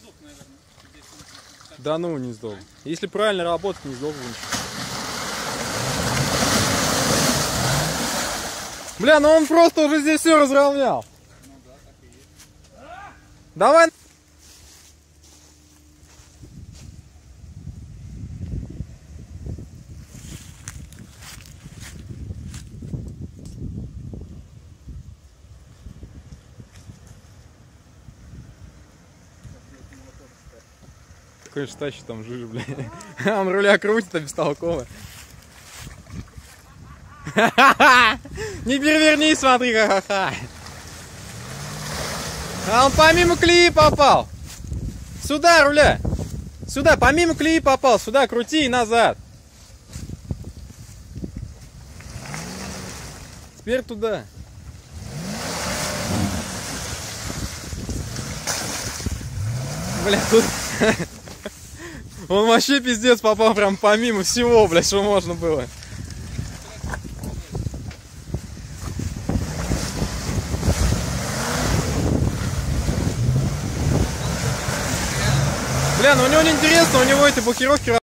сдох, наверное. Так Да ну, не сдох. Если правильно работать, не сдох. Бля, ну он просто уже здесь все разровнял. Давай. Конечно, тащит там жижи, бля. Он руля крутит, а бестолково. Не переверни, смотри, ха-ха-ха. А он помимо клеи попал. Сюда руля. Сюда, помимо клеи попал. Сюда крути и назад. Теперь туда. Бля, тут... Он вообще пиздец попал прям помимо всего, блядь, что можно было. Бля, ну у него неинтересно, у него эти блокировки